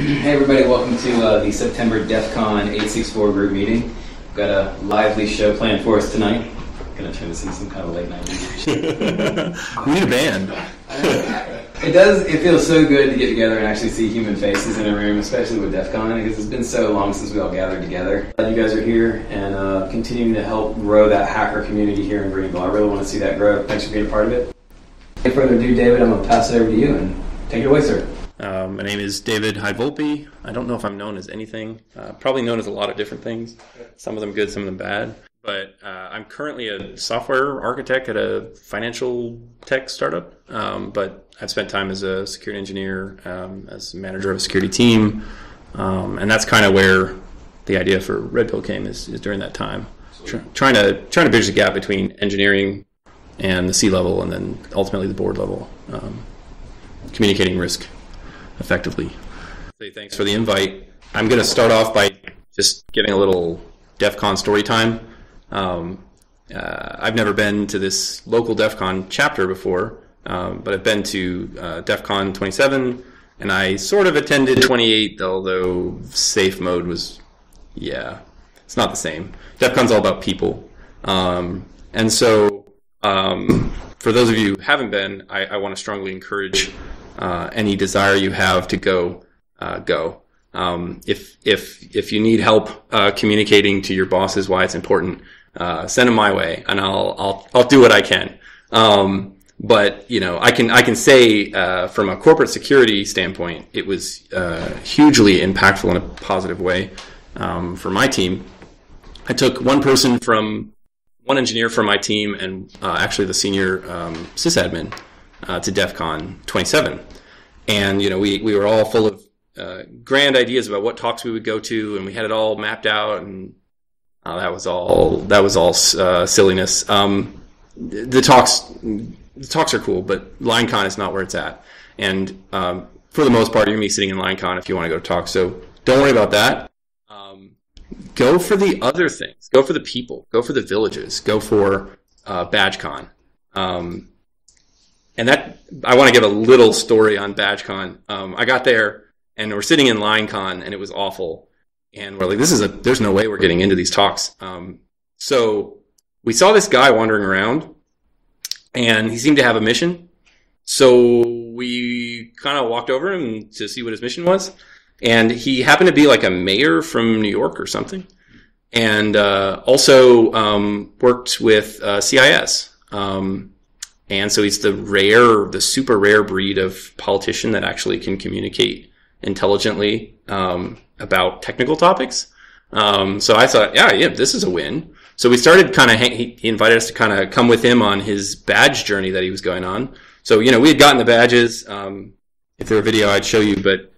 Hey everybody, welcome to uh, the September DEF CON 864 group meeting. We've got a lively show planned for us tonight. gonna turn this into some kind of late night we need a band. It does, it feels so good to get together and actually see human faces in a room, especially with DEF CON, because it's been so long since we all gathered together. Glad you guys are here and uh, continuing to help grow that hacker community here in Greenville. I really want to see that grow. Thanks for being a part of it. Without further ado, David, I'm gonna pass it over to you and take it away, sir. Uh, my name is David Hyde-Volpe. I don't know if I'm known as anything. Uh, probably known as a lot of different things. Some of them good, some of them bad. But uh, I'm currently a software architect at a financial tech startup. Um, but I've spent time as a security engineer, um, as manager of a security team, um, and that's kind of where the idea for Red Pill came. Is, is during that time, Tr- trying to trying to bridge the gap between engineering and the C level, and then ultimately the board level, um, communicating risk effectively. Say thanks for the invite. I'm going to start off by just giving a little DEF CON story time. Um, uh, I've never been to this local DEF CON chapter before, um, but I've been to uh, DEF CON 27, and I sort of attended 28, although safe mode was, yeah, it's not the same. DEF CON's all about people. Um, and so, um, for those of you who haven't been, I, I want to strongly encourage uh, any desire you have to go, uh, go. Um, if if if you need help uh, communicating to your bosses why it's important, uh, send them my way, and I'll I'll I'll do what I can. Um, but you know, I can I can say uh, from a corporate security standpoint, it was uh, hugely impactful in a positive way um, for my team. I took one person from one engineer from my team and actually the senior um, sysadmin uh, to DEF CON 27. And, you know, we, we were all full of uh, grand ideas about what talks we would go to, and we had it all mapped out, and uh, that was all that was all uh, silliness. Um, the talks the talks are cool, but LineCon is not where it's at. And um, for the most part, you're gonna be sitting in LineCon if you want to go to talk. So don't worry about that. Um, go for the other things. Go for the people. Go for the villages. Go for uh, BadgeCon. Um, and that I want to give a little story on BadgeCon. Um, I got there and we're sitting in LineCon and it was awful. And we're like, this is a, there's no way we're getting into these talks. Um, so we saw this guy wandering around and he seemed to have a mission. So we kind of walked over him to see what his mission was. And he happened to be like a mayor from New York or something. And uh, also um, worked with uh, CIS. Um, and so he's the rare, the super rare breed of politician that actually can communicate intelligently um, about technical topics. Um, so I thought, yeah, yeah, this is a win. So we started kind of, he, invited us to kind of come with him on his badge journey that he was going on. So, you know, we had gotten the badges. Um, if there were a video, I'd show you, but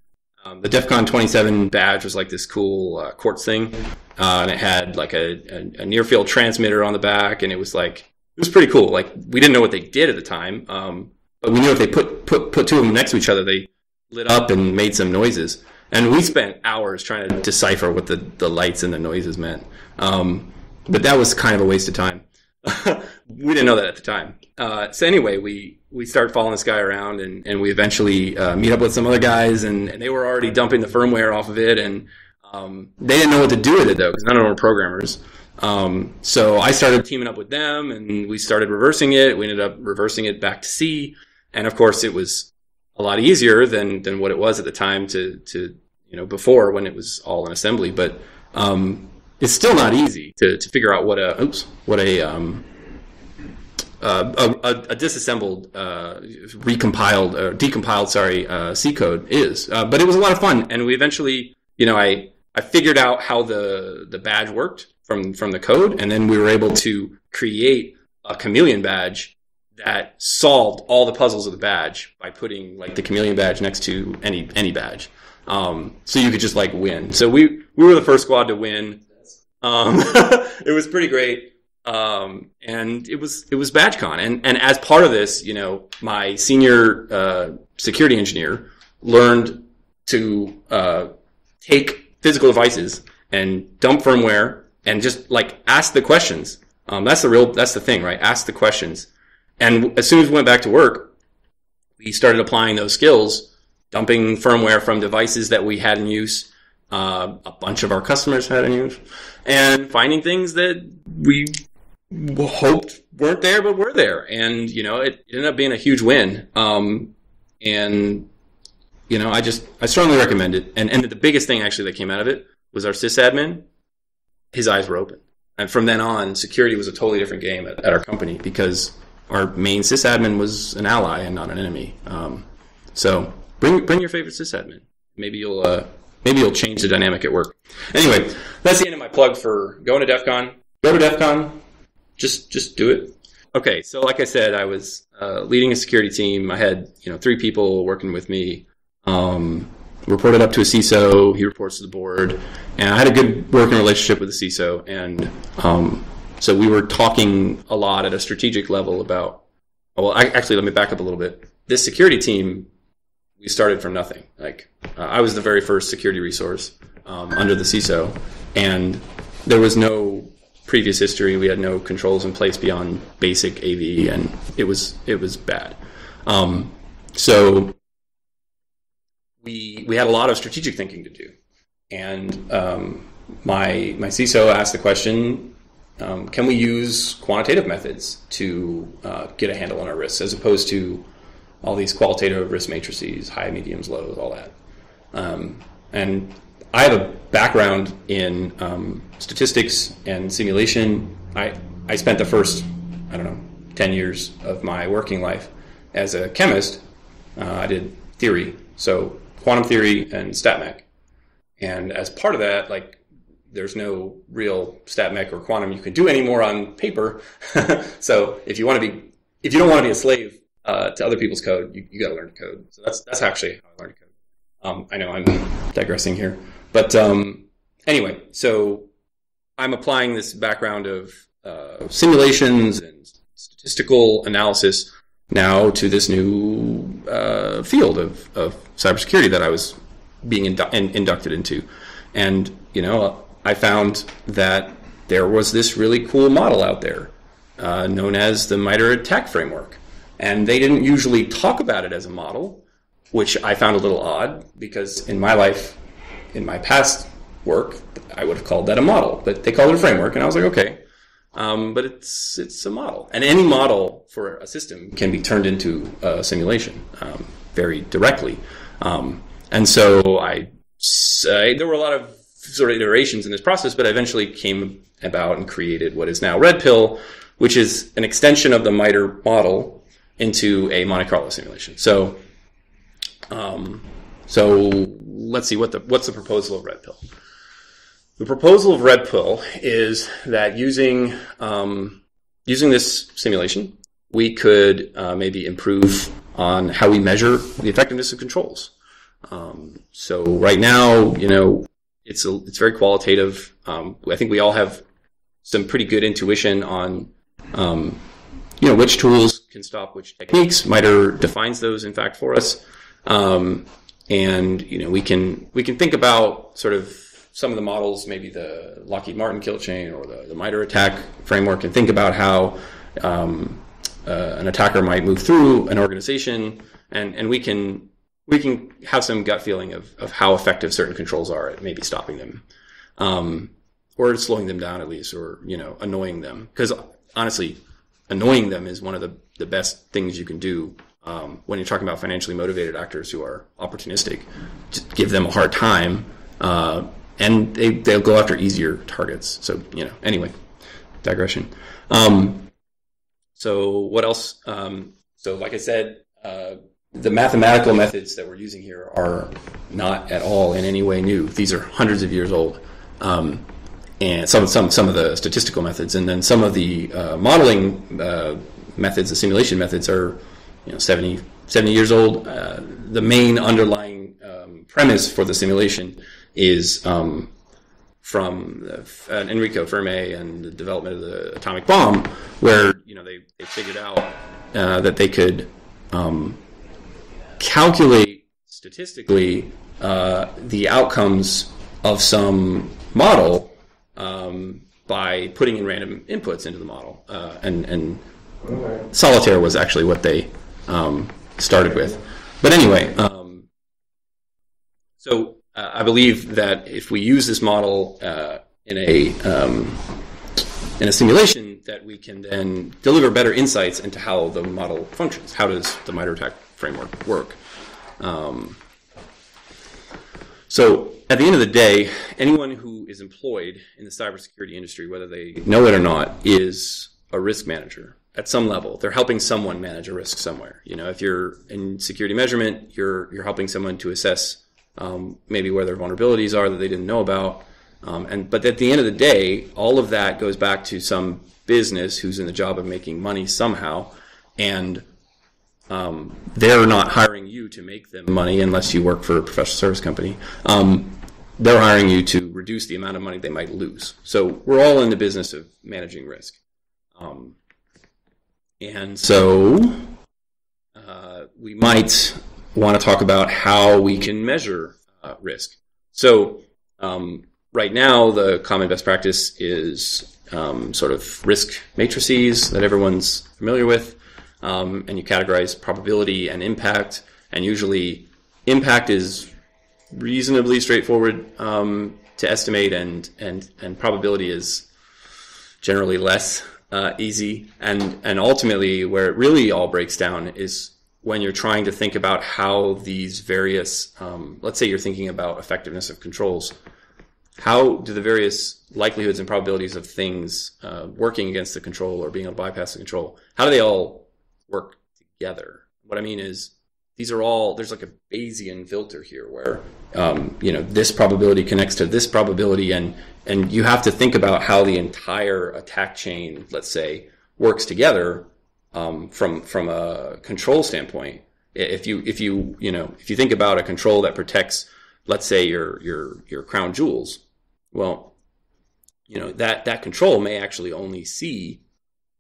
um, the DEF CON 27 badge was like this cool uh, quartz thing. Uh, and it had like a, a, a near field transmitter on the back, and it was like it was pretty cool. Like we didn't know what they did at the time, um, but we knew if they put put put two of them next to each other, they lit up and made some noises. And we spent hours trying to decipher what the, the lights and the noises meant. Um, but that was kind of a waste of time. we didn't know that at the time. Uh, so anyway, we we start following this guy around, and, and we eventually uh, meet up with some other guys, and, and they were already dumping the firmware off of it, and um, they didn't know what to do with it though, because none of them were programmers. Um, so I started teaming up with them and we started reversing it. We ended up reversing it back to C. And of course it was a lot easier than, than what it was at the time to, to, you know, before when it was all in assembly. But, um, it's still not easy to, to figure out what a, oops, what a, um, uh, a, a, disassembled, uh, recompiled, or decompiled, sorry, uh, C code is. Uh, but it was a lot of fun. And we eventually, you know, I, I figured out how the, the badge worked from from the code, and then we were able to create a chameleon badge that solved all the puzzles of the badge by putting like the chameleon badge next to any any badge. Um, so you could just like win. So we we were the first squad to win. Um, it was pretty great. Um, and it was it was BadgeCon, and and as part of this, you know, my senior uh, security engineer learned to uh, take physical devices and dump firmware and just like ask the questions. Um, that's the real, that's the thing, right? Ask the questions. And as soon as we went back to work, we started applying those skills dumping firmware from devices that we had in use, uh, a bunch of our customers had in use, and finding things that we hoped weren't there but were there. And, you know, it ended up being a huge win. Um, and, you know, I just, I strongly recommend it. And, and the biggest thing actually that came out of it was our sysadmin, his eyes were open. And from then on, security was a totally different game at, at our company because our main sysadmin was an ally and not an enemy. Um, so bring bring your favorite sysadmin. Maybe you'll uh, maybe you'll change the dynamic at work. Anyway, that's the end of my plug for going to DEF CON. Go to DEF CON. Just just do it. Okay, so like I said, I was uh, leading a security team. I had you know three people working with me. Um, reported up to a CISO. He reports to the board, and I had a good working relationship with the CISO. And um, so we were talking a lot at a strategic level about. Well, I, actually, let me back up a little bit. This security team, we started from nothing. Like uh, I was the very first security resource um, under the CISO, and there was no previous history. We had no controls in place beyond basic AV, and it was it was bad. Um, so we we had a lot of strategic thinking to do, and um, my my CISO asked the question: um, Can we use quantitative methods to uh, get a handle on our risks, as opposed to all these qualitative risk matrices, high, mediums, lows, all that? Um, and I have a background in um, statistics and simulation. I I spent the first I don't know ten years of my working life as a chemist. Uh, I did theory, so quantum theory and StatMech. And as part of that, like there's no real StatMech or quantum you can do anymore on paper. so if you want to be, if you don't want to be a slave uh, to other people's code, you, you got to learn to code. So that's that's actually how I learned code. Um, I know I'm digressing here, but um, anyway, so I'm applying this background of uh, simulations and statistical analysis now to this new uh, field of, of cybersecurity that I was being indu- in, inducted into. And, you know, I found that there was this really cool model out there uh, known as the MITRE ATT&CK framework. And they didn't usually talk about it as a model, which I found a little odd because in my life, in my past work, I would have called that a model, but they called it a framework. And I was like, okay, um, but it's it's a model, and any model for a system can be turned into a simulation um, very directly. Um, and so I, I, there were a lot of sort of iterations in this process, but I eventually came about and created what is now Red Pill, which is an extension of the MITRE model into a Monte Carlo simulation. So, um, so let's see what the what's the proposal of Red Pill. The proposal of Red Pill is that using um, using this simulation, we could uh, maybe improve on how we measure the effectiveness of controls. Um, so right now, you know, it's a, it's very qualitative. Um, I think we all have some pretty good intuition on, um, you know, which tools can stop which techniques. MITRE defines those, in fact, for us. Um, and you know, we can we can think about sort of some of the models, maybe the Lockheed Martin kill chain or the, the MITRE ATT&CK framework, and think about how um, uh, an attacker might move through an organization, and, and we can we can have some gut feeling of, of how effective certain controls are at maybe stopping them, um, or slowing them down at least, or you know annoying them. Because honestly, annoying them is one of the, the best things you can do um, when you're talking about financially motivated actors who are opportunistic. Just give them a hard time. Uh, and they, they'll go after easier targets. So, you know, anyway, digression. Um, so, what else? Um, so, like I said, uh, the mathematical methods that we're using here are not at all in any way new. These are hundreds of years old. Um, and some, some, some of the statistical methods, and then some of the uh, modeling uh, methods, the simulation methods, are you know 70, 70 years old. Uh, the main underlying um, premise for the simulation is um, from uh, Enrico Fermi and the development of the atomic bomb, where you know they, they figured out uh, that they could um, calculate statistically uh, the outcomes of some model um, by putting in random inputs into the model, uh, and and solitaire was actually what they um, started with. But anyway. Um, So uh, I believe that if we use this model uh, in a um, in a simulation, that we can then deliver better insights into how the model functions. How does the MITRE ATT&CK framework work? Um, so at the end of the day, anyone who is employed in the cybersecurity industry, whether they know it or not, is a risk manager at some level. They're helping someone manage a risk somewhere. You know, if you're in security measurement, you're you're helping someone to assess um, maybe where their vulnerabilities are that they didn't know about. Um, and but at the end of the day, all of that goes back to some business who's in the job of making money somehow, and um, they're not hiring you to make them money unless you work for a professional service company. Um, they're hiring you to reduce the amount of money they might lose. So we're all in the business of managing risk. Um, and so uh, we might want to talk about how we can measure uh, risk. So um, right now, the common best practice is um, sort of risk matrices that everyone's familiar with, um, and you categorize probability and impact. And usually, impact is reasonably straightforward um, to estimate, and and and probability is generally less uh, easy. And and ultimately, where it really all breaks down is when you're trying to think about how these various, um, let's say you're thinking about effectiveness of controls, how do the various likelihoods and probabilities of things uh, working against the control or being able to bypass the control, how do they all work together? What I mean is, these are all there's like a Bayesian filter here where um, you know this probability connects to this probability, and and you have to think about how the entire attack chain, let's say, works together um, from from a control standpoint. If you if you you know if you think about a control that protects, let's say your your your crown jewels, well, you know that that control may actually only see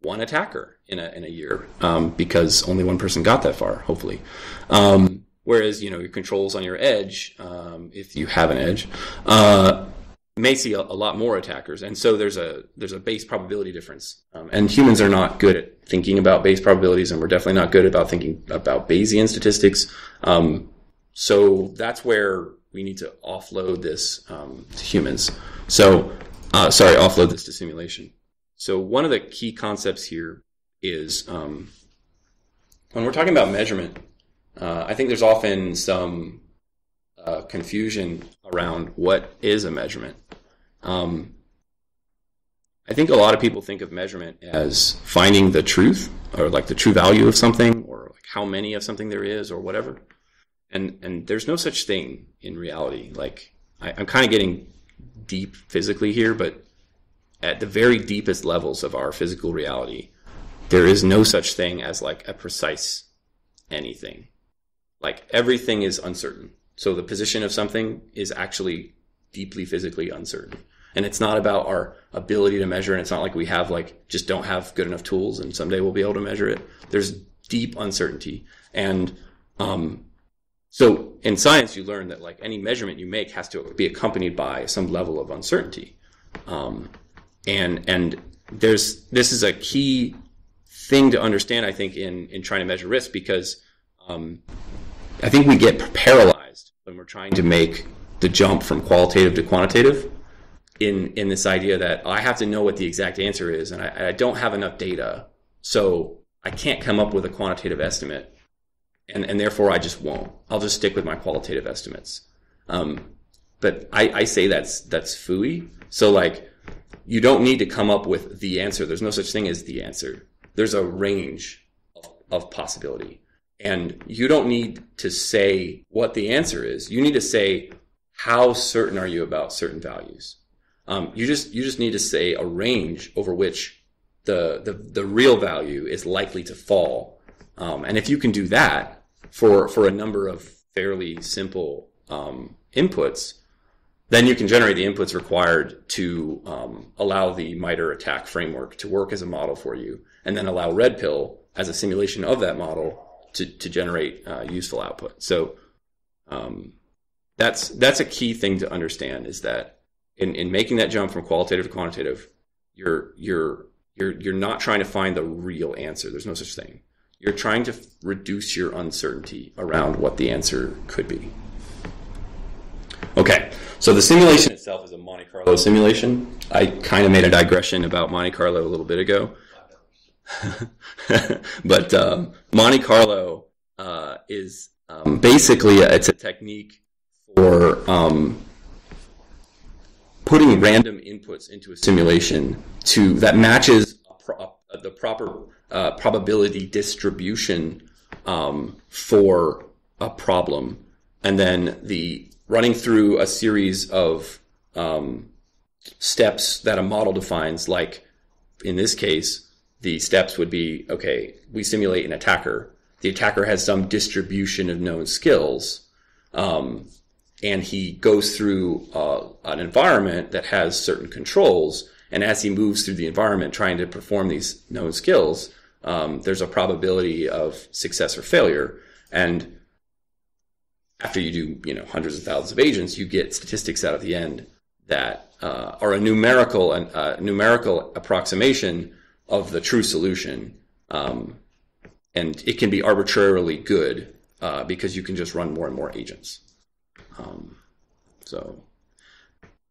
one attacker in a in a year um, because only one person got that far, hopefully. Um, whereas you know your controls on your edge, um, if you have an edge, uh, may see a, a, lot more attackers, and so there's a there's a base probability difference. Um, and humans are not good at thinking about base probabilities, and we're definitely not good about thinking about Bayesian statistics. Um, so that's where we need to offload this um, to humans. So uh, sorry, offload this to simulation. So one of the key concepts here is um, when we're talking about measurement. Uh, I think there's often some uh, confusion around what is a measurement. Um, I think a lot of people think of measurement as finding the truth or like the true value of something or like how many of something there is or whatever. And and there's no such thing in reality. Like I, I'm kind of getting deep physically here, but at the very deepest levels of our physical reality, there is no such thing as like a precise anything. Like everything is uncertain. So the position of something is actually deeply physically uncertain. And it's not about our ability to measure. And it's not like we have like, just don't have good enough tools and someday we'll be able to measure it. There's deep uncertainty. And, um, so in science, you learn that like any measurement you make has to be accompanied by some level of uncertainty. Um, and, and there's, this is a key thing to understand, I think, in, in trying to measure risk because, um, I think we get paralyzed when we're trying to make the jump from qualitative to quantitative in in this idea that I have to know what the exact answer is, and I, I don't have enough data, so I can't come up with a quantitative estimate, and and therefore I just won't. I'll just stick with my qualitative estimates. Um, but I, I say that's that's fooey. So like, you don't need to come up with the answer. There's no such thing as the answer. There's a range of, of possibility. And you don't need to say what the answer is. You need to say, how certain are you about certain values? Um, you just, you just need to say a range over which the, the, the real value is likely to fall. Um, and if you can do that for, for a number of fairly simple, um, inputs, then you can generate the inputs required to um, allow the MITRE ATT&CK framework to work as a model for you, and then allow Red Pill as a simulation of that model to, to generate uh, useful output. So um, that's that's a key thing to understand is that in, in making that jump from qualitative to quantitative, you're you're you're you're not trying to find the real answer. There's no such thing. You're trying to reduce your uncertainty around what the answer could be. Okay, so the simulation itself is a Monte Carlo simulation. I kind of made a digression about Monte Carlo a little bit ago. but um, Monte Carlo uh, is um, basically a, it's a technique for um, putting random inputs into a simulation to that matches pro- the proper uh, probability distribution um, for a problem, and then the running through a series of um, steps that a model defines, like in this case, the steps would be okay, we simulate an attacker. The attacker has some distribution of known skills, um, and he goes through uh, an environment that has certain controls. And as he moves through the environment trying to perform these known skills, um, there's a probability of success or failure. And after you do, you know, hundreds of thousands of agents, you get statistics out at the end that uh, are a numerical and uh, numerical approximation of the true solution. Um, and it can be arbitrarily good uh, because you can just run more and more agents. Um, so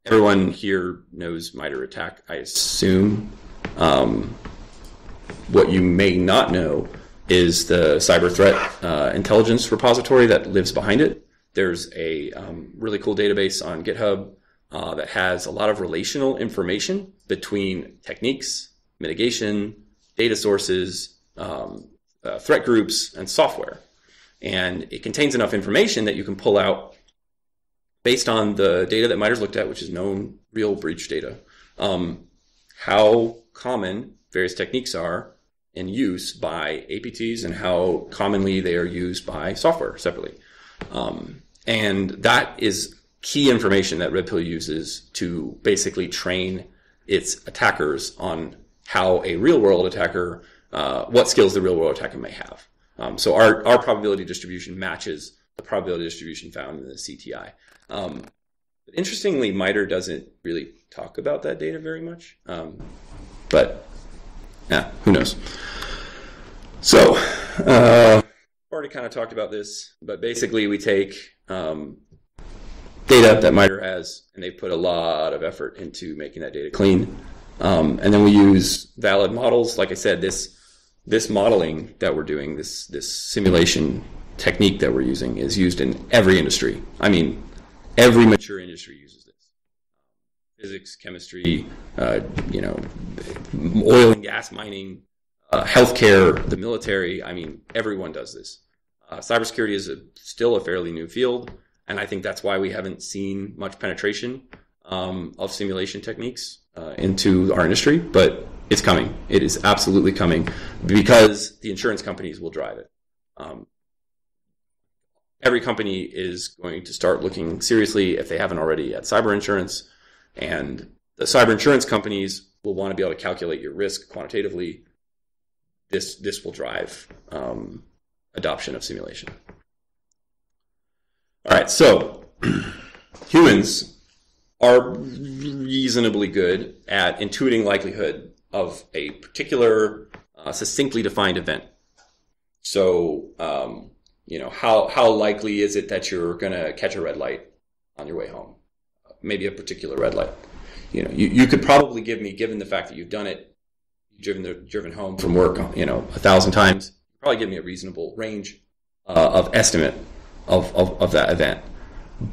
everyone here knows MITRE ATT&CK, I assume. Um, what you may not know is the cyber threat uh, intelligence repository that lives behind it. There's a um, really cool database on GitHub uh, that has a lot of relational information between techniques, mitigation, data sources, um, uh, threat groups, and software. And it contains enough information that you can pull out based on the data that MITRE's looked at, which is known real breach data, um, how common various techniques are in use by APTs and how commonly they are used by software separately. Um, and that is key information that Red Pill uses to basically train its attackers on how a real world attacker, uh, what skills the real world attacker may have. Um, so our, our probability distribution matches the probability distribution found in the CTI. Um, but interestingly, MITRE doesn't really talk about that data very much. Um, but yeah, who knows? So, uh, already kind of talked about this, but basically we take um, data that MITRE has, and they put a lot of effort into making that data clean. Um, and then we use valid models. Like I said, this this modeling that we're doing, this this simulation technique that we're using, is used in every industry. I mean, every mature industry uses this. Physics, chemistry, uh, you know, oil and gas mining, uh, healthcare, the military. I mean, everyone does this. Uh, cybersecurity is a, still a fairly new field, and I think that's why we haven't seen much penetration um, of simulation techniques uh, into our industry. But it's coming. It is absolutely coming because the insurance companies will drive it. Um, every company is going to start looking seriously, if they haven't already, at cyber insurance, and the cyber insurance companies will want to be able to calculate your risk quantitatively. This this will drive um, adoption of simulation. All right, so humans are reasonably good at intuiting likelihood of a particular uh, succinctly defined event. So, um, you know, how, how likely is it that you're going to catch a red light on your way home? Maybe a particular red light. You know, you, you could probably give me, given the fact that you've done it, driven the, driven home from work, you know, a thousand times, probably give me a reasonable range uh, of estimate of, of, of, that event.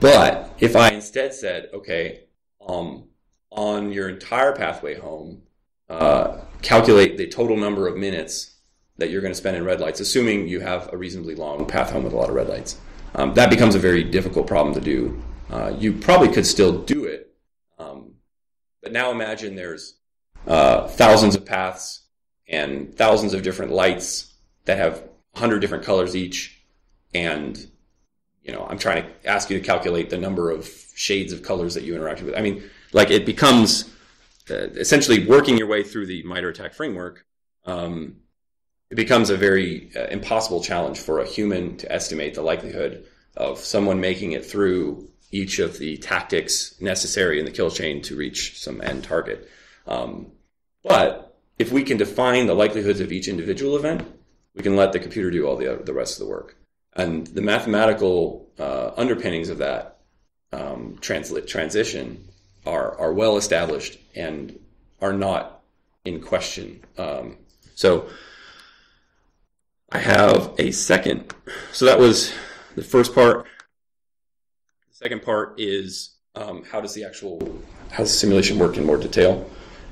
But if I instead said, okay, um, on your entire pathway home, uh, calculate the total number of minutes that you're going to spend in red lights, assuming you have a reasonably long path home with a lot of red lights. Um, that becomes a very difficult problem to do. Uh, you probably could still do it, um, but now imagine there's uh, thousands of paths and thousands of different lights that have 100 different colors each and you know i'm trying to ask you to calculate the number of shades of colors that you interacted with i mean like it becomes uh, essentially working your way through the MITRE ATT&CK framework um, it becomes a very uh, impossible challenge for a human to estimate the likelihood of someone making it through each of the tactics necessary in the kill chain to reach some end target um, but if we can define the likelihoods of each individual event we can let the computer do all the, the rest of the work. And the mathematical uh, underpinnings of that um, transition are are well established and are not in question. Um, so I have a second. So that was the first part. The second part is um, how does the actual how does simulation work in more detail.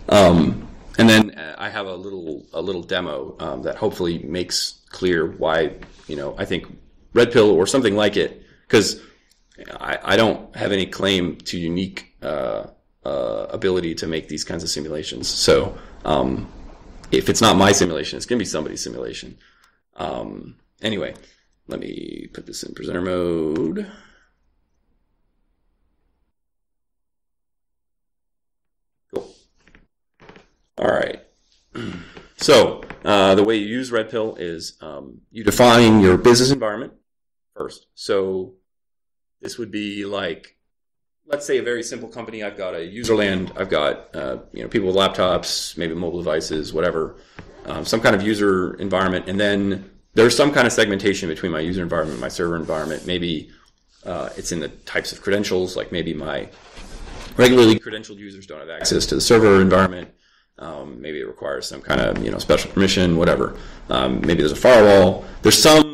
Um, and then uh, I have a little a little demo um, that hopefully makes clear why you know I think Red Pill or something like it because I, I, don't have any claim to unique uh, uh, ability to make these kinds of simulations. So um, if it's not my simulation, it's going to be somebody's simulation. Um, anyway, let me put this in presenter mode. Cool. All right. So uh, the way you use Red Pill is um, you define your business environment first. So this would be like, let's say a very simple company. I've got a userland. I've got uh, you know people with laptops, maybe mobile devices, whatever, um, some kind of user environment, and then there's some kind of segmentation between my user environment my server environment. Maybe uh, it's in the types of credentials, like maybe my regularly credentialed users don't have access to the server environment. Um, maybe it requires some kind of you know special permission, whatever. Um, maybe there's a firewall. There's some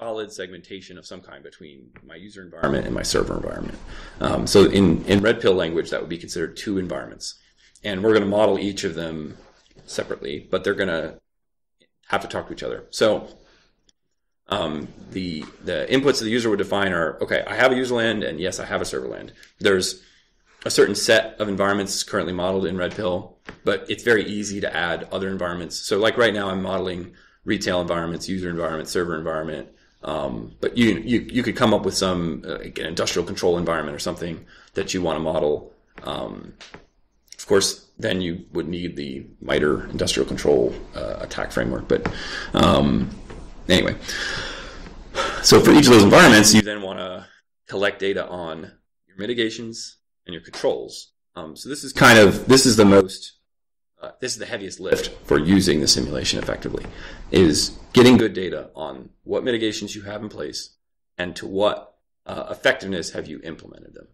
solid segmentation of some kind between my user environment and my server environment. Um, so in, in red pill language, that would be considered two environments. And we're going to model each of them separately, but they're going to have to talk to each other. So um, the the inputs that the user would define are okay. I have a user land, and yes, I have a server land. There's a certain set of environments currently modeled in Red Pill, but it's very easy to add other environments. So like right now, I'm modeling retail environments, user environment, server environment, um, but you, you you could come up with some uh, an industrial control environment or something that you want to model. Um, of course, then you would need the MITRE industrial control uh, attack framework. But um, anyway, so for each of those environments, you then want to collect data on your mitigations and your controls. Um, so this is kind of this is the most uh, this is the heaviest lift for using the simulation effectively is getting good data on what mitigations you have in place and to what uh, effectiveness have you implemented them.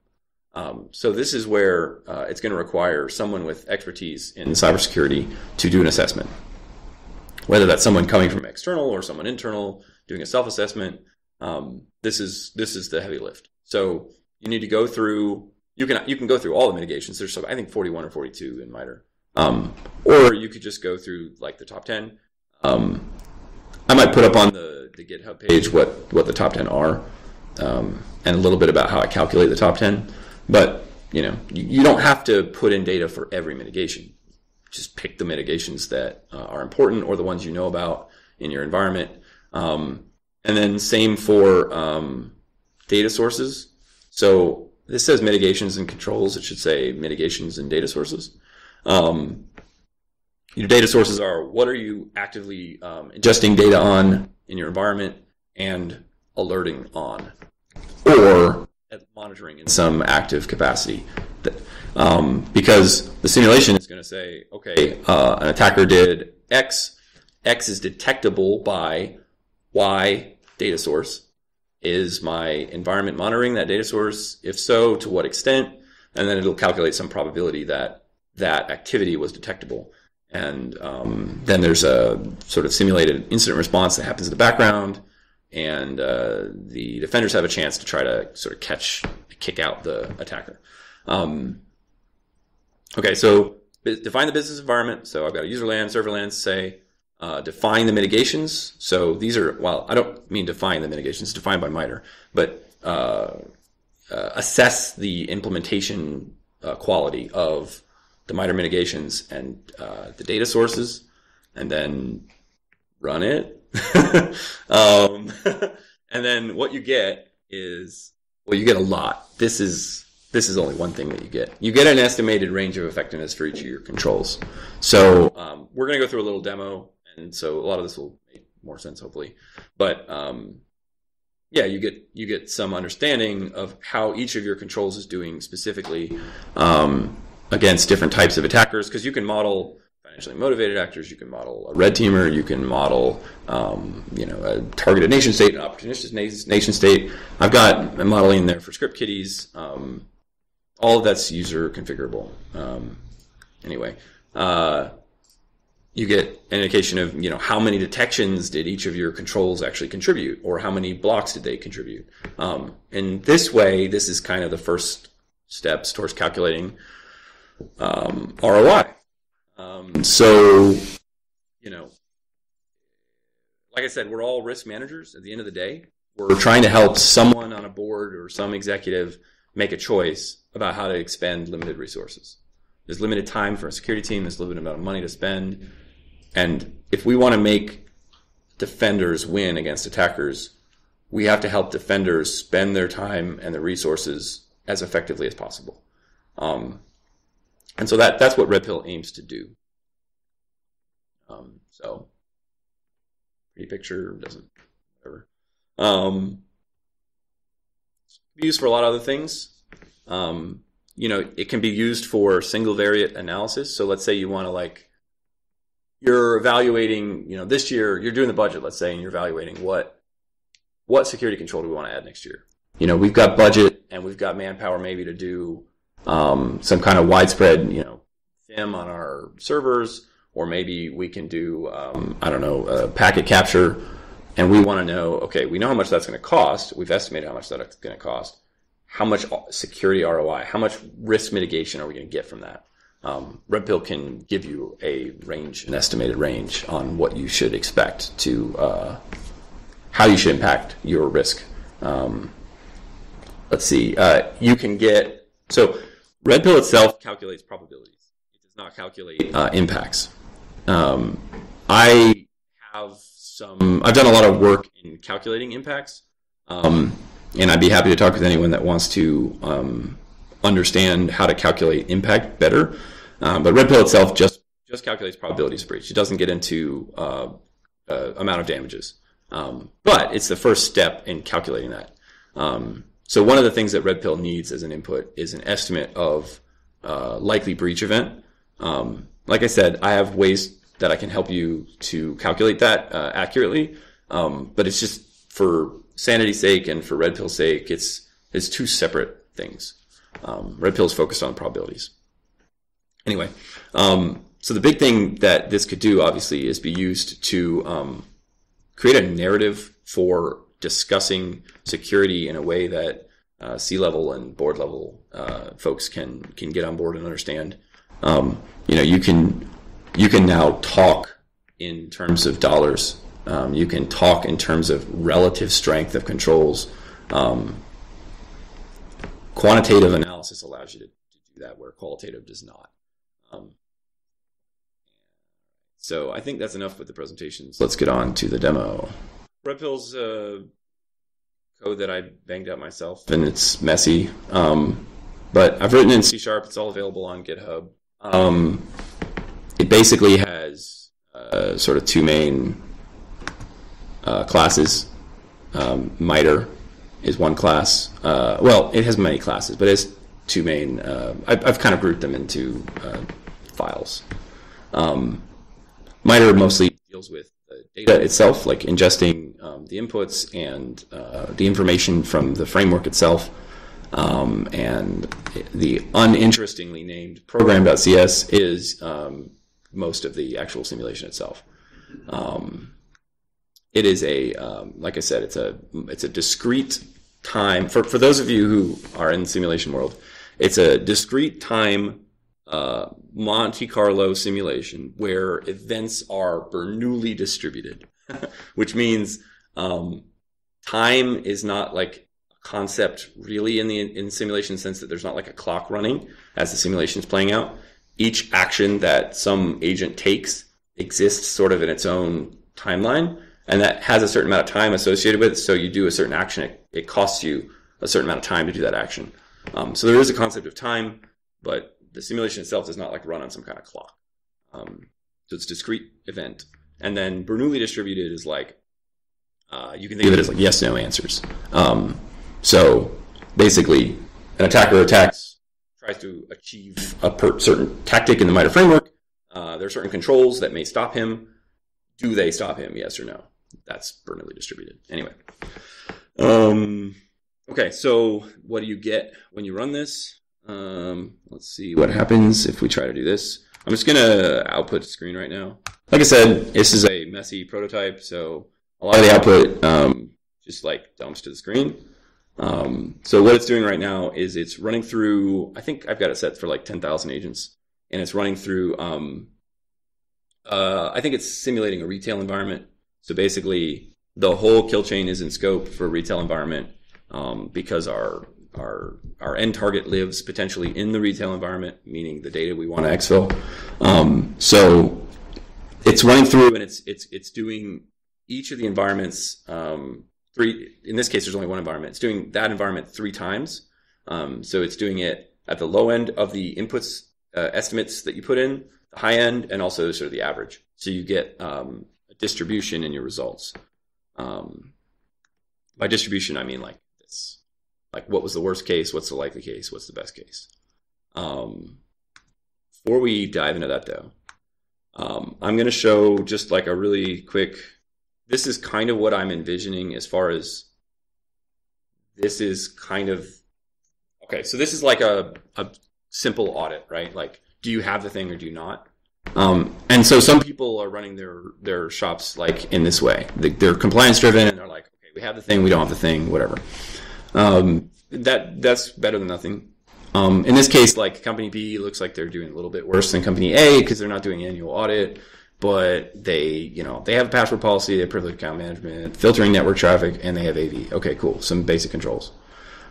Um, so this is where uh, it's going to require someone with expertise in cybersecurity to do an assessment, whether that's someone coming from external or someone internal doing a self-assessment. Um, this is this is the heavy lift. So you need to go through. You can you can go through all the mitigations. There's I think 41 or 42 in MITRE um, or you could just go through like the top 10. Um, I might put up on the, the GitHub page what, what the top 10 are um, and a little bit about how I calculate the top 10. But, you know, you, you, don't have to put in data for every mitigation. Just pick the mitigations that uh, are important or the ones you know about in your environment. Um, and then same for um, data sources. So this says mitigations and controls. It should say mitigations and data sources. Um, your data sources are what are you actively um, ingesting data on in your environment and alerting on, or monitoring in some active capacity. Um, because the simulation is going to say, okay, uh, an attacker did X, X is detectable by Y data source. Is my environment monitoring that data source? If so, to what extent? And then it'll calculate some probability that that activity was detectable. And um, then there's a sort of simulated incident response that happens in the background, and uh, the defenders have a chance to try to sort of catch, kick out the attacker. Um, okay, so define the business environment. So I've got a user land, server land, say, uh, define the mitigations. So these are, well, I don't mean define the mitigations, defined by MITRE, but uh, uh, assess the implementation uh, quality of the MITRE mitigations and uh, the data sources, and then run it. um, and then what you get is well, you get a lot. This is this is only one thing that you get. You get an estimated range of effectiveness for each of your controls. So um, we're going to go through a little demo, and so a lot of this will make more sense, hopefully. But um, yeah, you get you get some understanding of how each of your controls is doing specifically. Um, against different types of attackers because you can model financially motivated actors. You can model a red teamer. You can model, um, you know, a targeted nation state, an opportunistic nation state. I've got a modeling there for script kiddies. Um, all of that's user configurable. Um, anyway, uh, you get an indication of you know how many detections did each of your controls actually contribute, or how many blocks did they contribute. Um, and this way, this is kind of the first steps towards calculating um, ROI. Um, so, you know, like I said, we're all risk managers at the end of the day. We're trying to help someone on a board or some executive make a choice about how to expend limited resources. There's limited time for a security team, there's limited amount of money to spend. And if we want to make defenders win against attackers, we have to help defenders spend their time and their resources as effectively as possible. Um, and so that that's what Red Pill aims to do. Um, so pretty picture doesn't whatever. Um, used for a lot of other things. Um, you know, it can be used for single variant analysis. So let's say you want to like you're evaluating, you know, this year you're doing the budget, let's say, and you're evaluating what what security control do we want to add next year. You know, we've got budget and we've got manpower maybe to do um, some kind of widespread, you know, FIM on our servers, or maybe we can do, um, I don't know, packet capture, and we want to know, okay, we know how much that's going to cost. We've estimated how much that's going to cost. How much security ROI? How much risk mitigation are we going to get from that? Um, Red Pill can give you a range, an estimated range on what you should expect to uh, how you should impact your risk. Um, let's see. Uh, you can get so Red Pill itself calculates probabilities. It does not calculate uh, impacts. Um, I have some. I've done a lot of work in calculating impacts, um, and I'd be happy to talk with anyone that wants to um, understand how to calculate impact better. Um, but Red Pill itself just just calculates probabilities of breach. It doesn't get into uh, uh, amount of damages, um, but it's the first step in calculating that. So one of the things that Red Pill needs as an input is an estimate of uh, likely breach event. Um, like I said, I have ways that I can help you to calculate that uh, accurately, um, but it's just for sanity's sake and for Red Pill's sake, it's it's two separate things. Um, Red Pill is focused on probabilities. Anyway, um, so the big thing that this could do, obviously, is be used to um, create a narrative for discussing security in a way that uh, C-level and board level uh, folks can can get on board and understand. Um, you know, you can you can now talk in terms of dollars. Um, you can talk in terms of relative strength of controls. Um, quantitative analysis allows you to, to, do that, where qualitative does not. Um, so I think that's enough with the presentations. Let's get on to the demo. Red Pill's uh, code that I banged out myself, and it's messy. Um, but I've written in C sharp. It's all available on GitHub. Um, it basically has uh, sort of two main uh, classes. Um, MITRE is one class. Uh, well, it has many classes, but it's two main. Uh, I've, I've, kind of grouped them into uh, files. Um, MITRE mostly deals with data itself, like ingesting um, the inputs and uh, the information from the framework itself. Um, and the uninterestingly named program.cs is um, most of the actual simulation itself. Um, it is a, um, like I said, it's a it's a discrete time for for those of you who are in the simulation world. It's a discrete time uh, Monte Carlo simulation where events are Bernoulli distributed, which means um, time is not like a concept really in the in simulation sense that there's not like a clock running as the simulation is playing out. Each action that some agent takes exists sort of in its own timeline, and that has a certain amount of time associated with it. So you do a certain action, it, it costs you a certain amount of time to do that action. Um, so there is a concept of time, but the simulation itself does not like run on some kind of clock. Um, so it's discrete event. And then Bernoulli distributed is like, uh, you can think of it as like yes no answers. Um, so basically, an attacker attacks, tries to achieve a per- certain tactic in the MITRE framework. Uh, there are certain controls that may stop him. Do they stop him? Yes or no? That's Bernoulli distributed. Anyway. Um, okay, so what do you get when you run this? Um, let's see what happens if we try to do this. I'm just going to output screen right now. Like I said, this is a messy prototype, so a lot of the output um, just like dumps to the screen. Um, so what it's doing right now is it's running through. I think I've got it set for like 10,000 agents, and it's running through. Um, uh, I think it's simulating a retail environment. So basically, the whole kill chain is in scope for retail environment um, because our our our end target lives potentially in the retail environment, meaning the data we want to exfil. Um, so it's running through and it's it's it's doing each of the environments um, three. In this case, there's only one environment. It's doing that environment three times. Um, so it's doing it at the low end of the inputs uh, estimates that you put in, the high end, and also sort of the average. So you get um, a distribution in your results. Um, by distribution, I mean like this, like what was the worst case, what's the likely case, what's the best case. Um, before we dive into that, though, um, I'm going to show just like a really quick. This is kind of what I'm envisioning as far as this is kind of okay. So this is like a, a simple audit, right? Like, do you have the thing or do you not? Um, and so some people are running their their shops like in this way. They, are compliance driven and they're like, okay, we have the thing, we don't have the thing, whatever. Um, that that's better than nothing. Um, in this case, like company B looks like they're doing a little bit worse than company A because they're not doing annual audit, but they, you know, they have a password policy, they have privileged account management, filtering network traffic, and they have AV. Okay, cool. Some basic controls.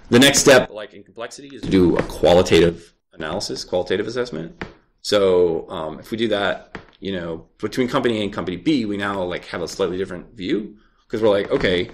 The next step, like in complexity, is to do a qualitative analysis, qualitative assessment. So um, if we do that, you know, between company A and company B, we now like have a slightly different view because we're like, okay,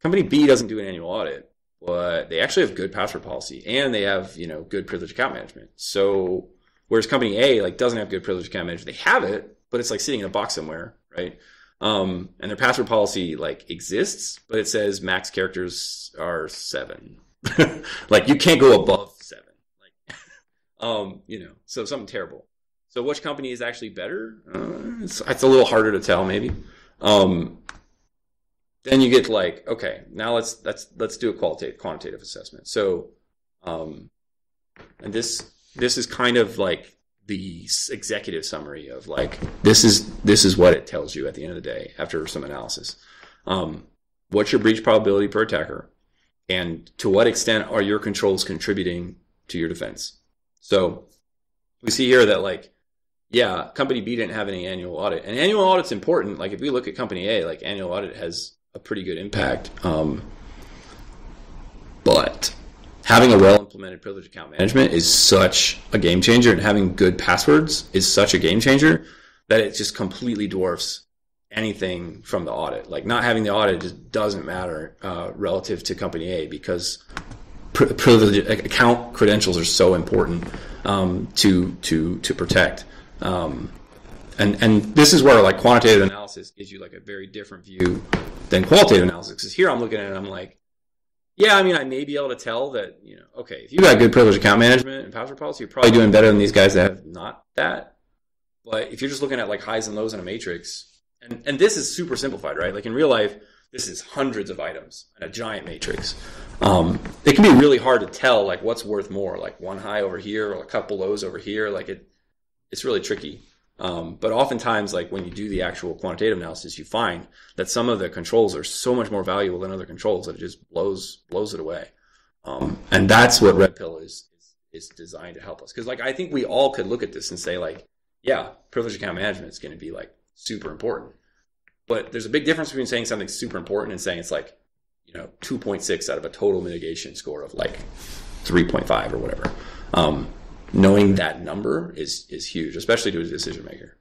company B doesn't do an annual audit but they actually have good password policy and they have you know good privileged account management. So whereas company A like doesn't have good privileged account management, they have it, but it's like sitting in a box somewhere, right? Um, and their password policy like exists, but it says max characters are seven. like you can't go above seven. Like, um, you know, so something terrible. So which company is actually better? Uh, it's, it's a little harder to tell, maybe. Um, then you get like okay now let's let's let's do a qualitative quantitative assessment. So um and this this is kind of like the executive summary of like this is this is what it tells you at the end of the day after some analysis. Um what's your breach probability per attacker? And to what extent are your controls contributing to your defense? So we see here that like yeah company b didn't have any annual audit. And annual audit's important. Like if we look at company a like annual audit has a pretty good impact. Um, but having a well implemented privilege account management is such a game changer, and having good passwords is such a game changer that it just completely dwarfs anything from the audit. Like not having the audit just doesn't matter uh, relative to company A because privileged account credentials are so important um, to to to protect. Um, and and this is where like quantitative analysis gives you like a very different view than qualitative analysis. Because here I'm looking at it, I'm like, yeah, I mean, I may be able to tell that you know, okay, if you got good privilege account management and password policy, you're probably doing better than these guys that have not that. But if you're just looking at like highs and lows in a matrix, and and this is super simplified, right? Like in real life, this is hundreds of items in a giant matrix. Um, it can be really hard to tell like what's worth more, like one high over here or a couple lows over here. Like it, it's really tricky. Um, but oftentimes, like when you do the actual quantitative analysis, you find that some of the controls are so much more valuable than other controls that it just blows blows it away. Um, and that's what RedPill is, is, designed to help us. Because like I think we all could look at this and say like, yeah, privileged account management is going to be like super important. But there's a big difference between saying something's super important and saying it's like, you know, 2.6 out of a total mitigation score of like 3.5 or whatever. Um, knowing that number is is huge, especially to a decision maker.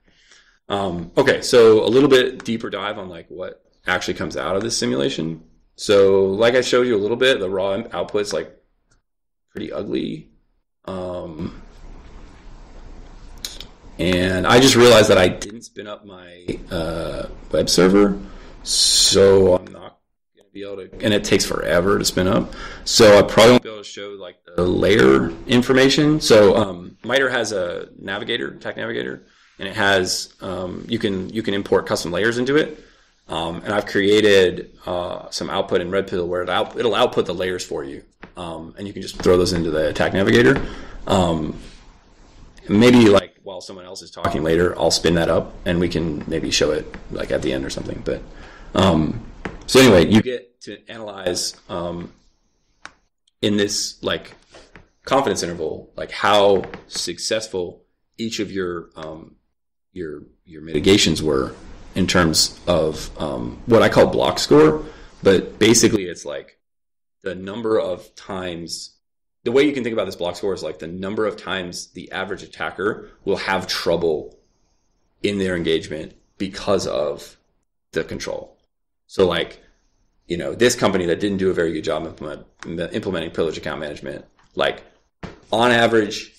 Um, okay, so a little bit deeper dive on like what actually comes out of this simulation. So, like I showed you a little bit, the raw output's like pretty ugly. Um, and I just realized that I didn't spin up my uh, web server, so I'm not be able to, and it takes forever to spin up. So I probably won't be able to show like the layer information. So um, MITRE has a navigator, attack navigator, and it has um, you can you can import custom layers into it. Um, and I've created uh, some output in RedPill where it out, it'll output the layers for you, um, and you can just throw those into the attack navigator. Um, maybe like while someone else is talking later, I'll spin that up and we can maybe show it like at the end or something. But um, so anyway, you get to analyze um, in this like confidence interval, like how successful each of your um, your your mitigations were in terms of um, what I call block score. But basically, it's like the number of times. The way you can think about this block score is like the number of times the average attacker will have trouble in their engagement because of the control. So, like, you know, this company that didn't do a very good job implement, implementing privilege account management, like, on average,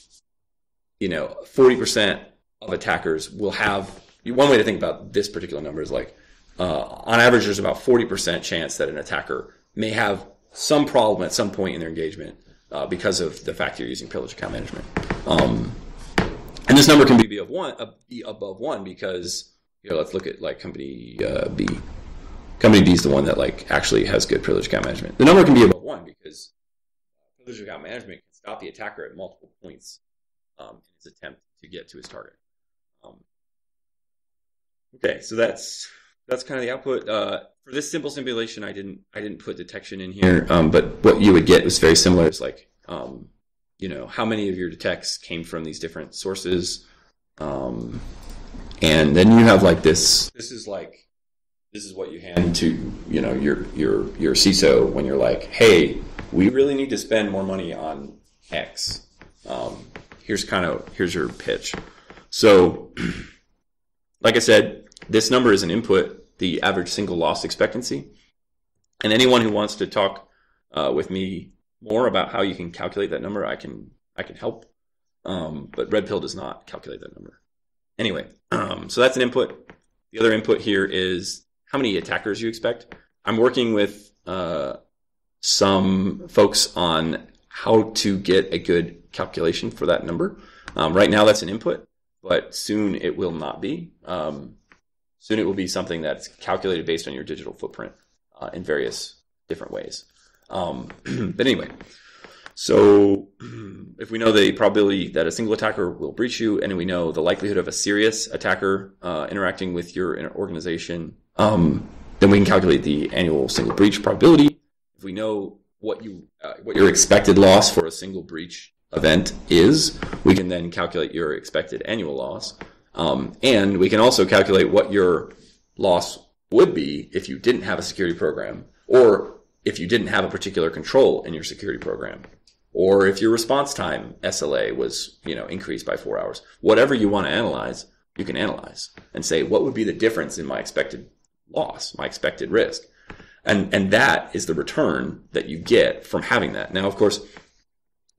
you know, 40% of attackers will have one way to think about this particular number is like uh, on average there's about 40% chance that an attacker may have some problem at some point in their engagement uh, because of the fact you're using privilege account management um, and this number can be above one, be above one because you know, let's look at like company uh, B. Company B is the one that like actually has good privilege account management. The number can be above one because privilege account management can stop the attacker at multiple points um, in his attempt to get to his target. Um, okay, so that's that's kind of the output. Uh, for this simple simulation, I didn't I didn't put detection in here, um, but what you would get was very similar. It's like um, you know how many of your detects came from these different sources, um, and then you have like this. This is like this is what you hand to you know your your your CISO when you're like, hey, we really need to spend more money on X. Um, here's kind of here's your pitch. So, like I said, this number is an input, the average single loss expectancy. And anyone who wants to talk uh, with me more about how you can calculate that number, I can I can help. Um, but RedPill does not calculate that number. Anyway, um, so that's an input. The other input here is how many attackers you expect. I'm working with uh, some folks on how to get a good calculation for that number. Um, right now, that's an input but soon it will not be. Um, soon it will be something that's calculated based on your digital footprint uh, in various different ways. Um, but anyway, so if we know the probability that a single attacker will breach you, and we know the likelihood of a serious attacker uh, interacting with your organization, um, then we can calculate the annual single breach probability. If we know what you uh, what your expected loss for a single breach event is, we can then calculate your expected annual loss. Um, and we can also calculate what your loss would be if you didn't have a security program or if you didn't have a particular control in your security program or if your response time SLA was, you know, increased by four hours. Whatever you want to analyze, you can analyze and say, what would be the difference in my expected loss, my expected risk? And, and that is the return that you get from having that. Now, of course,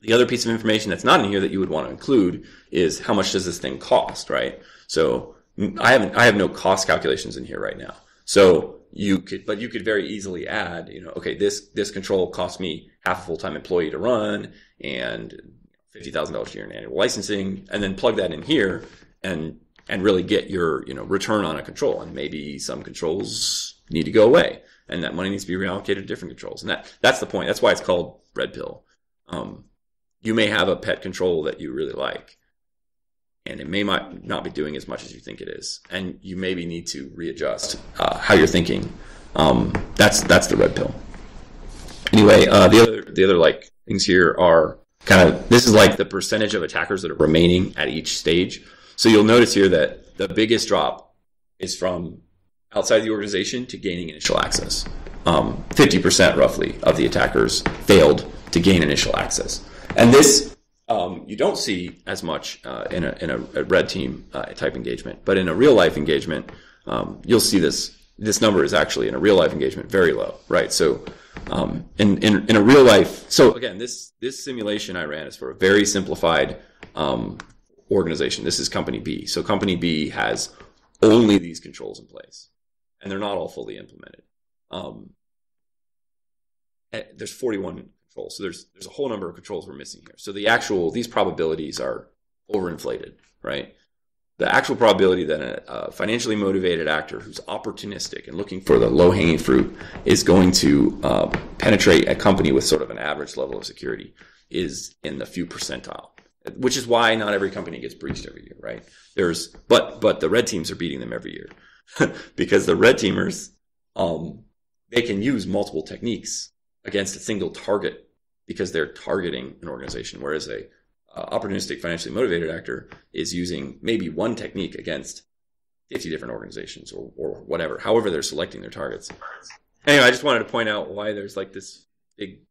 the other piece of information that's not in here that you would want to include is how much does this thing cost, right? So I haven't, I have no cost calculations in here right now. So you could, but you could very easily add, you know, okay, this, this control cost me half a full-time employee to run and $50,000 a year in annual licensing and then plug that in here and, and really get your, you know, return on a control. And maybe some controls need to go away and that money needs to be reallocated to different controls. And that, that's the point. That's why it's called red pill. Um, you may have a pet control that you really like and it may not be doing as much as you think it is and you maybe need to readjust uh, how you're thinking um, that's that's the red pill anyway uh, the other the other like things here are kind of this is like the percentage of attackers that are remaining at each stage so you'll notice here that the biggest drop is from outside the organization to gaining initial access um, 50% roughly of the attackers failed to gain initial access and this um, you don't see as much uh, in, a, in a, red team uh, type engagement, but in a real life engagement, um, you'll see this. This number is actually in a real life engagement very low, right? So, um, in, in in a real life, so again, this this simulation I ran is for a very simplified um, organization. This is company B. So company B has only these controls in place, and they're not all fully implemented. Um, eh, there's 41 controls. So there's there's a whole number of controls we're missing here. So the actual these probabilities are overinflated, right? the actual probability that a, a financially motivated actor who's opportunistic and looking for the low hanging fruit is going to uh, penetrate a company with sort of an average level of security is in the few percentile. Which is why not every company gets breached every year, right? There's, but but the red teams are beating them every year because the red teamers, um, they can use multiple techniques against a single target because they're targeting an organization, whereas a uh, opportunistic, financially motivated actor is using maybe one technique against 50 different organizations or, or whatever, however they're selecting their targets. Anyway, I just wanted to point out why there's like this big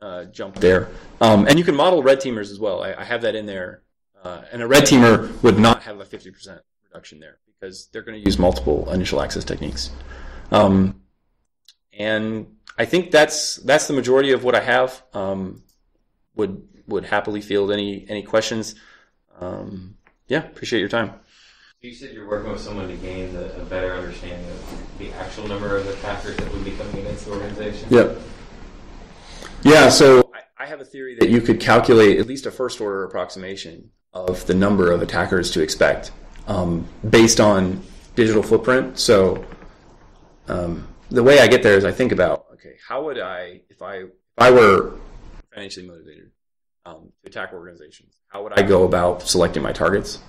uh, jump there. Um, and you can model red teamers as well. I, I have that in there. Uh, and a red teamer would not have a 50% reduction there because they're going to use multiple initial access techniques. Um, and I think that's that's the majority of what I have. Um, would would happily field any any questions. Um, yeah, appreciate your time. You said you're working with someone to gain the, a better understanding of the actual number of attackers that would be coming against the organization. Yep. Yeah, so I, have a theory that you could calculate at least a first order approximation of the number of attackers to expect um, based on digital footprint. So um, the way I get there is I think about okay, how would I if I if I were financially motivated, um, to attack organizations. How would I go about selecting my targets?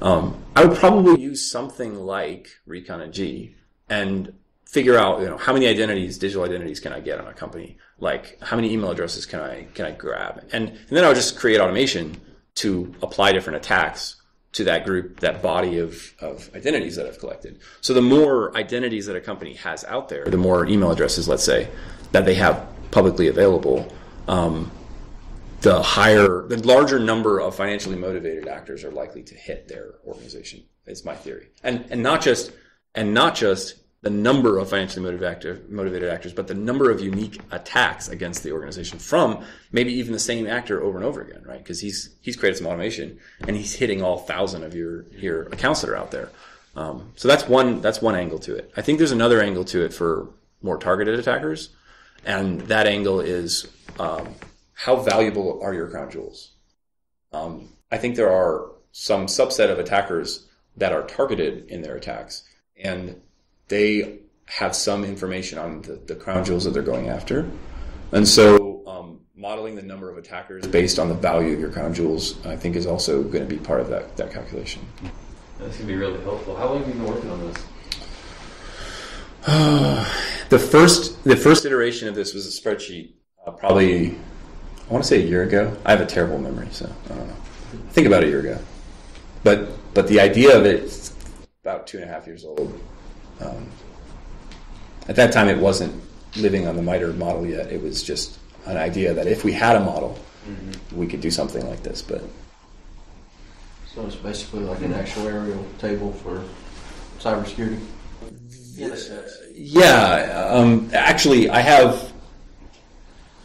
Um, I would probably use something like Recon-ng and figure out, you know, how many identities, digital identities can I get on a company? Like, how many email addresses can I, can I grab? And, and then I would just create automation to apply different attacks to that group, that body of, of identities that I've collected. So the more identities that a company has out there, the more email addresses, let's say, that they have publicly available, um, the higher, the larger number of financially motivated actors are likely to hit their organization. Is my theory, and and not just and not just the number of financially motivated, motivated actors, but the number of unique attacks against the organization from maybe even the same actor over and over again, right? Because he's he's created some automation and he's hitting all thousand of your your accounts that are out there. Um, so that's one that's one angle to it. I think there's another angle to it for more targeted attackers, and that angle is um, how valuable are your crown jewels? Um, I think there are some subset of attackers that are targeted in their attacks, and they have some information on the, the crown jewels that they're going after. And so, um, modeling the number of attackers based on the value of your crown jewels, I think, is also going to be part of that, that calculation. That's going to be really helpful. How long have you been working on this? the first the first iteration of this was a spreadsheet, uh, probably I want to say a year ago. I have a terrible memory, so I don't know. I think about a year ago. But but the idea of it is about two and a half years old. Um, at that time, it wasn't living on the MITRE model yet. It was just an idea that if we had a model, mm-hmm. we could do something like this. But so it's basically like an actuarial table for cybersecurity. Yeah, um, actually, I have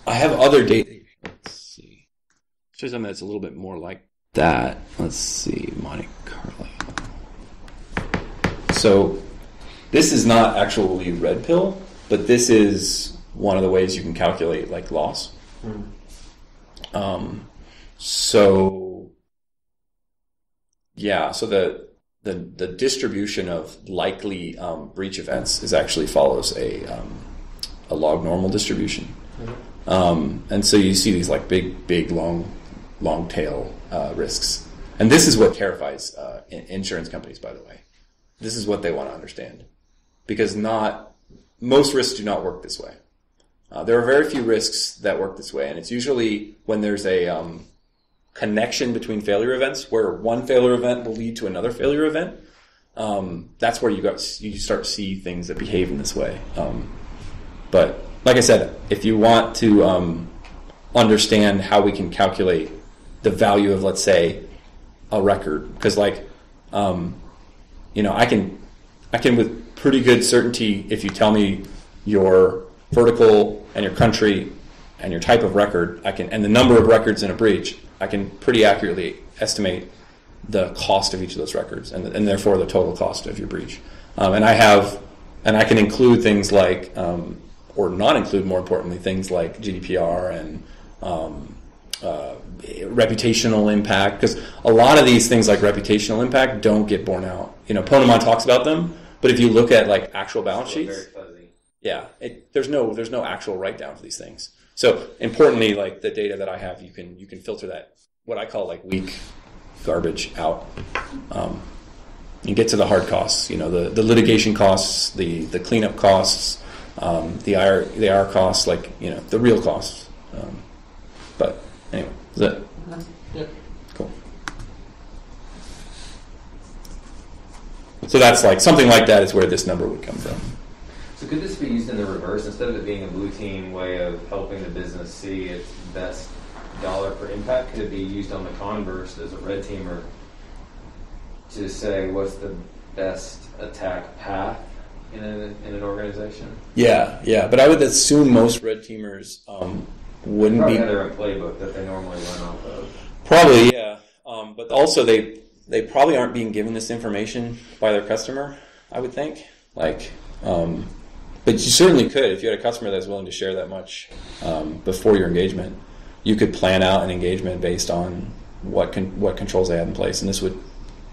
I have other data Let's see. show something that's a little bit more like that. Let's see, Monte Carlo. So this is not actually RedPill, but this is one of the ways you can calculate like loss. Mm. Um, so yeah, so the the the distribution of likely um, breach events is actually follows a um, a log normal distribution. Mm-hmm. Um, and so you see these like big, big, long long tail uh, risks. And this is what terrifies uh, insurance companies, by the way. This is what they want to understand. Because not, most risks do not work this way. Uh, there are very few risks that work this way, and it's usually when there's a um, connection between failure events, where one failure event will lead to another failure event. Um, that's where you got you start to see things that behave in this way. Um, but like I said, if you want to um, understand how we can calculate the value of let's say a record because like um, you know I can I can with pretty good certainty if you tell me your vertical and your country and your type of record I can and the number of records in a breach I can pretty accurately estimate the cost of each of those records and, and therefore the total cost of your breach um, and I have and I can include things like um, or not include more importantly things like GDPR and um, uh, reputational impact because a lot of these things like reputational impact don't get borne out. You know, Ponemon talks about them, but if you look at like actual balance sheets, yeah, it, there's no there's no actual write down for these things. So importantly, like the data that I have, you can you can filter that what I call like weak garbage out. Um, and get to the hard costs. You know, the, the litigation costs, the the cleanup costs, um, the IR the IR costs, like you know the real costs. Um, but anyway, is that Yep. So that's like something like that is where this number would come from. So could this be used in the reverse instead of it being a blue team way of helping the business see its best dollar per impact? Could it be used on the converse as a red teamer to say what's the best attack path in, a, in an organization? Yeah, yeah, but I would assume most red teamers um, wouldn't Probably be have their playbook that they normally run off of. Probably, yeah. Um, but also, they they probably aren't being given this information by their customer. I would think. Like, um, but you certainly could if you had a customer that's willing to share that much um, before your engagement. You could plan out an engagement based on what con- what controls they have in place, and this would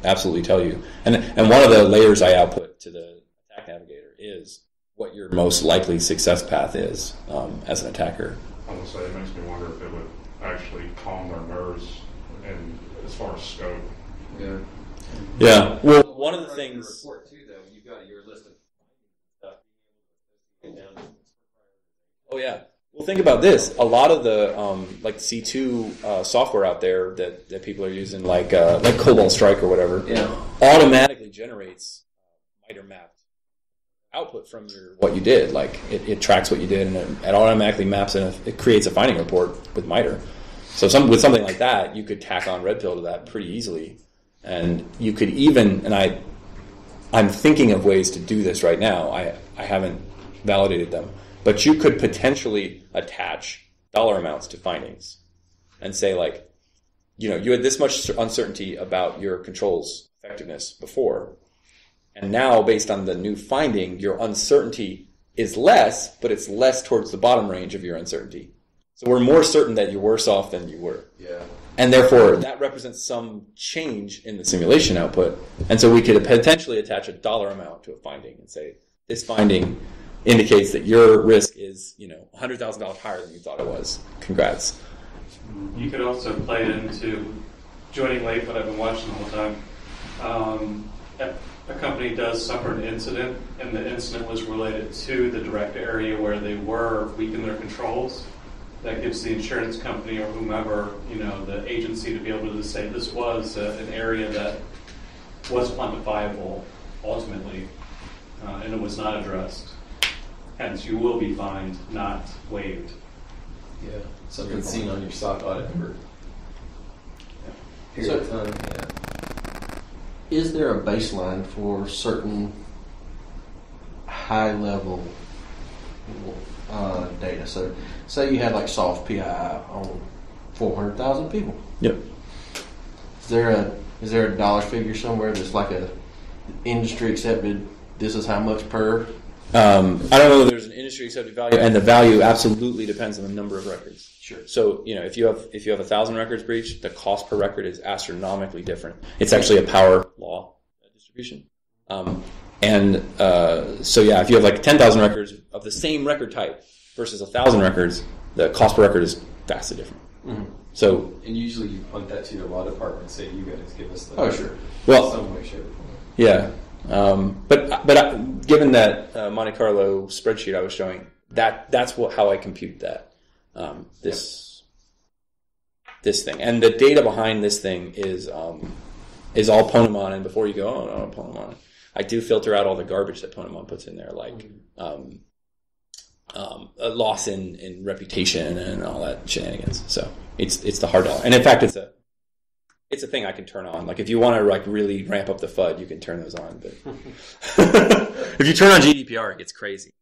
absolutely tell you. And and one of the layers I output to the attack navigator is what your most likely success path is um, as an attacker. I will say it makes me wonder if it would actually calm their nerves and as far as scope. Yeah. Yeah. Well, one of the things. report too, though, you've got your list of stuff. Oh yeah. Well, think about this. A lot of the um, like C two uh, software out there that, that people are using, like uh, like Cobalt Strike or whatever, Yeah. automatically generates uh, MITRE mapped output from your what you did. Like it, it tracks what you did and it, it automatically maps and it creates a finding report with MITRE. So some with something like that, you could tack on RedPill to that pretty easily, and you could even and I I'm thinking of ways to do this right now. I, I haven't validated them. But you could potentially attach dollar amounts to findings and say, like, you know, you had this much uncertainty about your controls effectiveness before. And now, based on the new finding, your uncertainty is less, but it's less towards the bottom range of your uncertainty. So we're more certain that you're worse off than you were Yeah. And therefore that represents some change in the simulation output. And so we could potentially attach a dollar amount to a finding and say this finding indicates that your risk is, you know, hundred thousand dollars higher than you thought it was. Congrats. You could also play it into joining late, but I've been watching the whole time. Um, a, a company does suffer an incident, and the incident was related to the direct area where they were weak in their controls. That gives the insurance company or whomever, you know, the agency to be able to say this was uh, an area that was quantifiable ultimately, uh, and it was not addressed. Hence, you will be fined, not waived. Yeah. Something seen on your stock audit for period of time. Yeah. Is there a baseline for certain high level uh, data? So, say you had like soft PII on 400,000 people. Yep. Is there a is there a dollar figure somewhere that's like a industry accepted? This is how much per. Um, I don't know. There's an industry accepted value, and the value absolutely depends on the number of records. Sure. So you know, if you have if you have a thousand records breached, the cost per record is astronomically different. It's actually a power law distribution. Um, and uh, so yeah, if you have like ten thousand records of the same record type versus a thousand records, the cost per record is vastly different. So And usually you punt that to your law department, and say you guys give us the Oh, sure. well, some way, shape, or form. Yeah, um, but but I, given that uh, Monte Carlo spreadsheet I was showing, that that's what how I compute that um, this this thing, and the data behind this thing is um, is all Ponemon. And before you go, oh no, Ponemon, I do filter out all the garbage that Ponemon puts in there, like um, um, a loss in, in reputation and all that shenanigans. So it's it's the hard dollar, and in fact, it's a it's a thing I can turn on. Like if you want to like really ramp up the FUD, you can turn those on. But if you turn on GDPR, it gets crazy.